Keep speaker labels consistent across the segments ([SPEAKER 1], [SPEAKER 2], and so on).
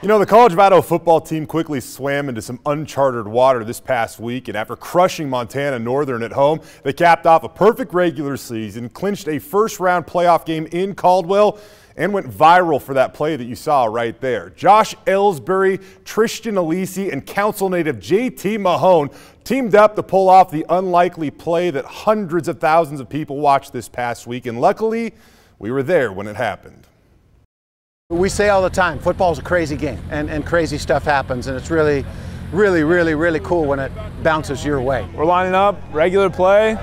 [SPEAKER 1] You know, the College of Idaho football team quickly swam into some uncharted water this past week, and after crushing Montana Northern at home, they capped off a perfect regular season, clinched a first-round playoff game in Caldwell, and went viral for that play that you saw right there. Josh Ellsbury, Tristan Alisi, and Council native JT Mahone teamed up to pull off the unlikely play that hundreds of thousands of people watched this past week, and luckily, we were there when it happened.
[SPEAKER 2] We say all the time, football is a crazy game and, and crazy stuff happens and it's really, really, really, really cool when it bounces your way.
[SPEAKER 3] We're lining up, regular play,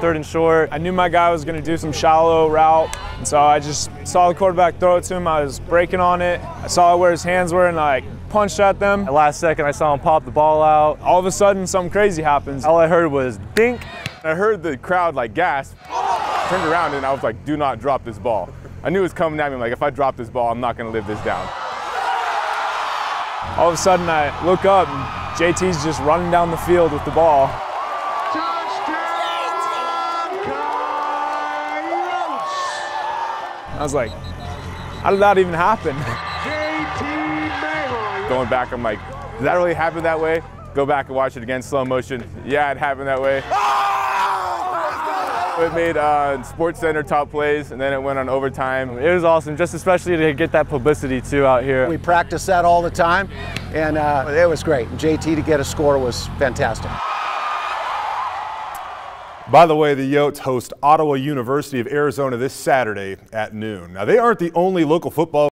[SPEAKER 3] third and short. I knew my guy was gonna do some shallow route and so I just saw the quarterback throw it to him. I was breaking on it. I saw where his hands were and I punched at them.
[SPEAKER 4] At last second I saw him pop the ball out.
[SPEAKER 3] All of a sudden something crazy happens.
[SPEAKER 4] All I heard was dink.
[SPEAKER 5] I heard the crowd like gasp, turned around and I was like, do not drop this ball. I knew it was coming at me. I'm like, if I drop this ball, I'm not going to live this down.
[SPEAKER 3] All of a sudden, I look up, and JT's just running down the field with the ball. I was like, how did that even happen?
[SPEAKER 5] Going back, I'm like, did that really happen that way? Go back and watch it again, slow motion. Yeah, it happened that way. It made uh, SportsCenter top plays, and then it went on overtime.
[SPEAKER 4] It was awesome, just especially to get that publicity too out here.
[SPEAKER 2] We practice that all the time, and uh, it was great. JT to get a score was fantastic.
[SPEAKER 1] By the way, the Yotes host Ottawa University of Arizona this Saturday at noon. Now, they aren't the only local football